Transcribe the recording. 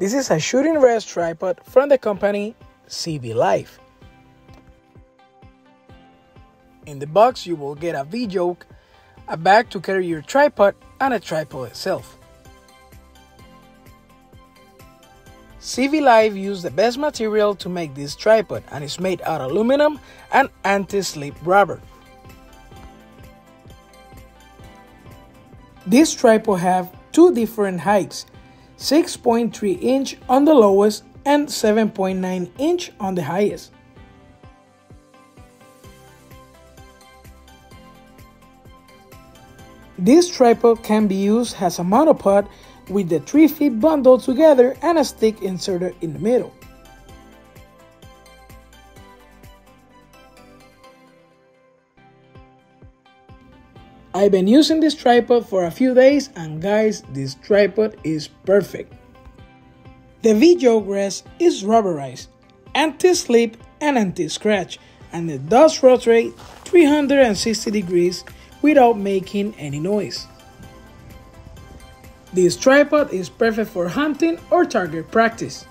This is a shooting rest tripod from the company CV Life. In the box, you will get a V-yoke, a bag to carry your tripod, and a tripod itself. CV Life used the best material to make this tripod and is made out of aluminum and anti-slip rubber. This tripod have two different heights, 6.3 inch on the lowest and 7.9 inch on the highest. This tripod can be used as a monopod with the 3 feet bundled together and a stick inserted in the middle. I've been using this tripod for a few days and guys, this tripod is perfect. The V-yoke rest is rubberized, anti-slip and anti-scratch and it does rotate 360 degrees without making any noise. This tripod is perfect for hunting or target practice.